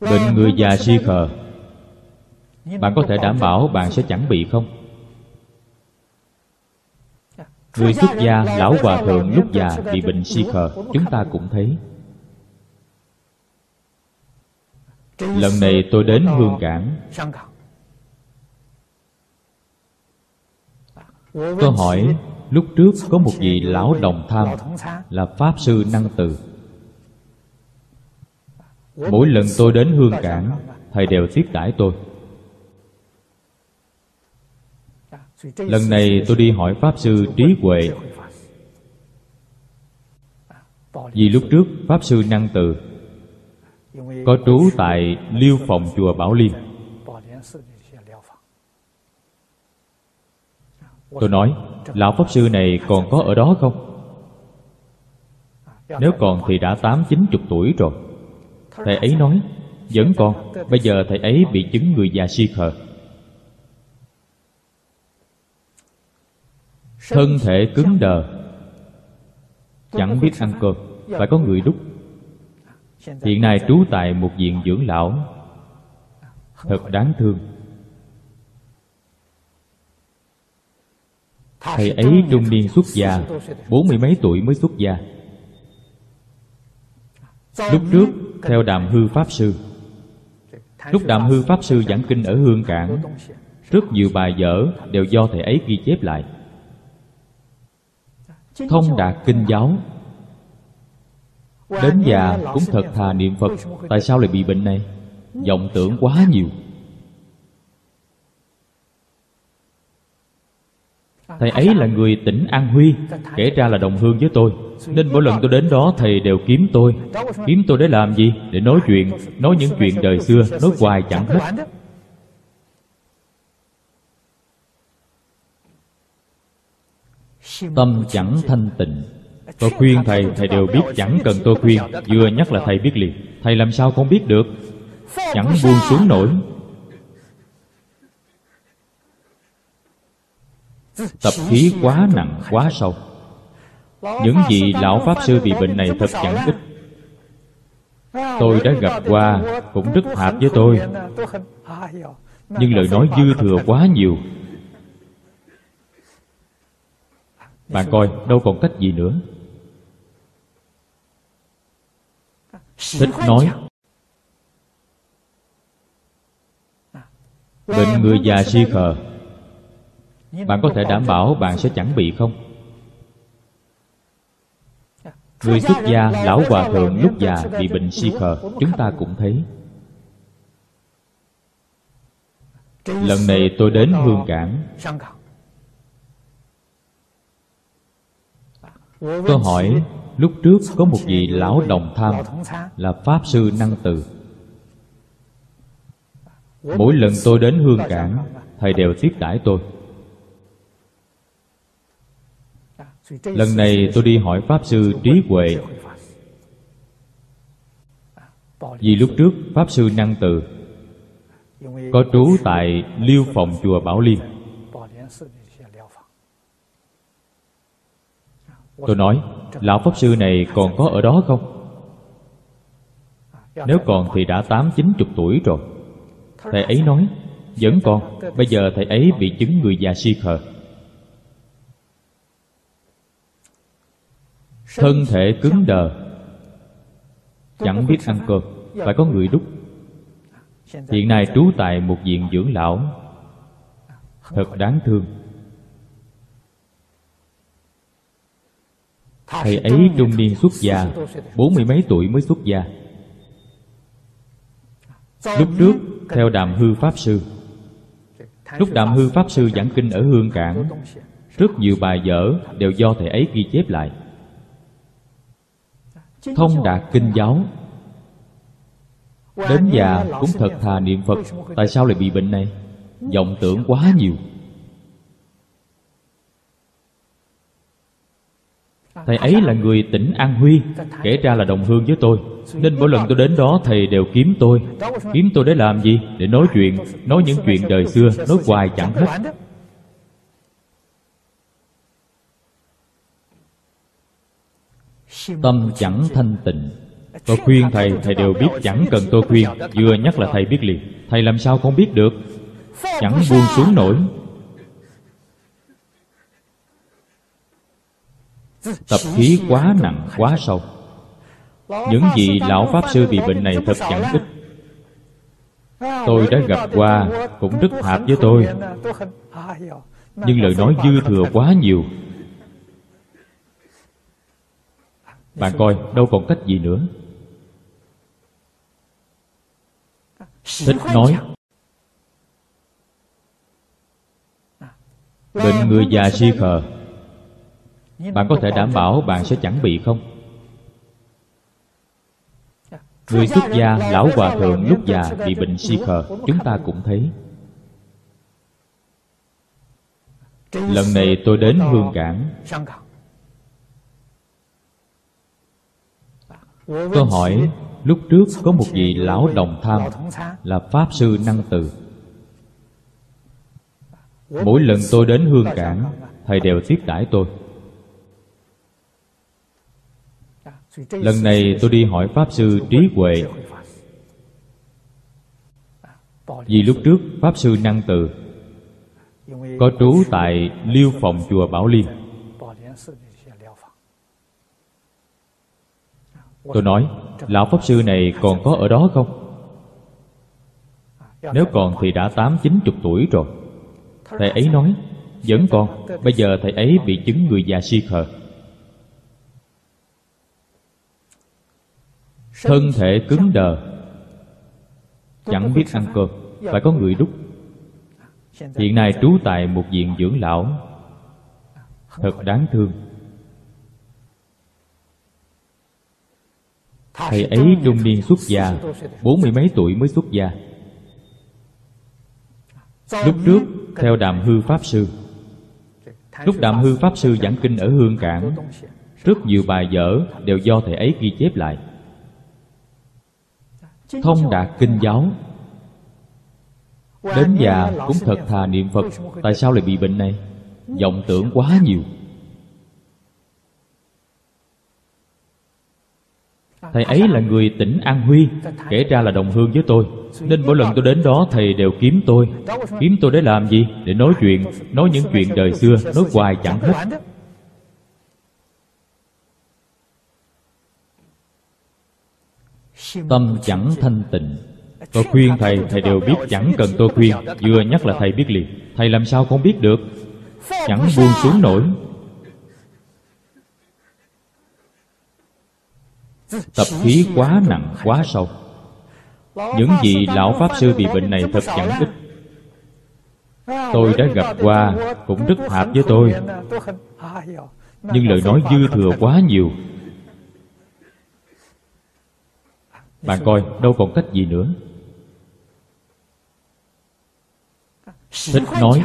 Bệnh người già si khờ. Bạn có thể đảm bảo bạn sẽ chẳng bị không? Người xuất gia, lão hòa thượng lúc già bị bệnh si khờ Chúng ta cũng thấy. Lần này tôi đến Hương Cảng. Tôi hỏi Lúc trước có một vị lão đồng tham Là Pháp Sư Năng Từ Mỗi lần tôi đến Hương Cảng, Thầy đều tiếp đãi tôi. Lần này tôi đi hỏi Pháp Sư Trí Huệ. Vì lúc trước, Pháp Sư Năng Từ Có trú tại Liêu Phòng Chùa Bảo Liên. Tôi nói, Lão Pháp Sư này còn có ở đó không? Nếu còn thì đã tám chín chục tuổi rồi. Thầy ấy nói Vẫn còn Bây giờ thầy ấy bị chứng người già si khờ. Thân thể cứng đờ. Chẳng biết ăn cơm, Phải có người đúc. Hiện nay trú tại một viện dưỡng lão. Thật đáng thương. Thầy ấy trung niên xuất gia, Bốn mươi mấy tuổi mới xuất gia. Lúc trước theo Đàm Hư Pháp Sư. Lúc Đàm Hư Pháp Sư giảng kinh ở Hương Cảng, Rất nhiều bài vở đều do thầy ấy ghi chép lại. Thông đạt kinh giáo. Đến già cũng thật thà niệm Phật, Tại sao lại bị bệnh này? Vọng tưởng quá nhiều. Thầy ấy là người tỉnh An Huy Kể ra là đồng hương với tôi. Nên mỗi lần tôi đến đó thầy đều kiếm tôi. Kiếm tôi để làm gì? Để nói chuyện Nói những chuyện đời xưa Nói hoài chẳng hết. Tâm chẳng thanh tịnh. Tôi khuyên thầy, thầy đều biết chẳng cần tôi khuyên. Vừa nhắc là thầy biết liền. Thầy làm sao không biết được? Chẳng buông xuống nổi. Tập khí quá nặng, quá sâu. Những vị lão Pháp Sư bị bệnh này thật chẳng ít. Tôi đã gặp qua, Cũng rất hạp với tôi. Nhưng lời nói dư thừa quá nhiều. Bạn coi, đâu còn cách gì nữa. Thích nói. Bệnh người già si khờ. Bạn có thể đảm bảo bạn sẽ chẳng bị không? Người xuất gia, lão hòa thượng lúc già bị bệnh si khờ Chúng ta cũng thấy. Lần này tôi đến Hương Cảng. Tôi hỏi Lúc trước có một vị lão đồng tham Là Pháp Sư Năng Từ. Mỗi lần tôi đến Hương Cảng Thầy đều tiếp đãi tôi Lần này tôi đi hỏi Pháp Sư Trí Huệ. Vì lúc trước, Pháp Sư Năng Từ Có trú tại Liêu Phòng Chùa Bảo Liên Tôi nói, Lão Pháp Sư này còn có ở đó không? Nếu còn thì đã tám, chín chục tuổi rồi. Thầy ấy nói, Vẫn còn. Bây giờ thầy ấy bị chứng người già si khờ. Thân thể cứng đờ. Chẳng biết ăn cơm. Phải có người đúc. Hiện nay trú tại một viện dưỡng lão. Thật đáng thương. Thầy ấy trung niên xuất gia Bốn mươi mấy tuổi mới xuất gia. Lúc trước theo Đàm Hư Pháp Sư. Lúc Đàm Hư Pháp Sư giảng kinh ở Hương Cảng Rất nhiều bài vở đều do thầy ấy ghi chép lại Thông đạt kinh giáo. Đến già cũng thật thà niệm Phật Tại sao lại bị bệnh này? Vọng tưởng quá nhiều. Thầy ấy là người tỉnh An Huy Kể ra là đồng hương với tôi. Nên mỗi lần tôi đến đó thầy đều kiếm tôi. Kiếm tôi để làm gì? Để nói chuyện Nói những chuyện đời xưa Nói hoài chẳng hết Tâm chẳng thanh tịnh. Tôi khuyên thầy, thầy đều biết chẳng cần tôi khuyên. Vừa nhắc là thầy biết liền. Thầy làm sao không biết được? Chẳng buông xuống nổi. Tập khí quá nặng, quá sâu. Những vị lão Pháp Sư bị bệnh này thật chẳng ít. Tôi đã gặp qua Cũng rất hạp với tôi. Nhưng lời nói dư thừa quá nhiều Bạn coi đâu còn cách gì nữa. Thích nói. Bệnh người già si khờ. Bạn có thể đảm bảo bạn sẽ chẳng bị không? Người xuất gia, lão hòa thượng lúc già bị bệnh si khờ Chúng ta cũng thấy. Lần này tôi đến Hương Cảng Tôi hỏi Lúc trước có một vị lão đồng tham Là Pháp Sư Năng Từ. Mỗi lần tôi đến Hương Cảng Thầy đều tiếp đãi tôi. Lần này tôi đi hỏi Pháp Sư Trí Huệ Vì lúc trước Pháp Sư Năng Từ Có trú tại Liêu Phòng Chùa Bảo Liên Tôi nói, Lão Pháp Sư này còn có ở đó không? Nếu còn thì đã tám, chín chục tuổi rồi. Thầy ấy nói, Vẫn còn, Bây giờ thầy ấy bị chứng người già si khờ. Thân thể cứng đờ, Chẳng biết ăn cơm, Phải có người đúc. Hiện nay trú tại một viện dưỡng lão, Thật đáng thương. Thầy ấy trung niên xuất gia, Bốn mươi mấy tuổi mới xuất gia. Lúc trước, theo Đàm Hư Pháp Sư, Lúc Đàm Hư Pháp Sư giảng kinh ở Hương Cảng, Rất nhiều bài vở đều do thầy ấy ghi chép lại. Thông đạt kinh giáo. Đến già cũng thật thà niệm Phật, Tại sao lại bị bệnh này? Vọng tưởng quá nhiều. Thầy ấy là người tỉnh An Huy Kể ra là đồng hương với tôi. Nên mỗi lần tôi đến đó thầy đều kiếm tôi. Kiếm tôi để làm gì? Để nói chuyện Nói những chuyện đời xưa Nói hoài chẳng hết. Tâm chẳng thanh tịnh. Tôi khuyên thầy, thầy đều biết chẳng cần tôi khuyên. Vừa nhắc là thầy biết liền. Thầy làm sao không biết được? Chẳng buông xuống nổi. Tập khí quá nặng, quá sâu. Những vị lão Pháp Sư bị bệnh này thật chẳng ít. Tôi đã gặp qua Cũng rất hạp với tôi. Nhưng lời nói dư thừa quá nhiều. Bạn coi đâu còn cách gì nữa. Thích nói.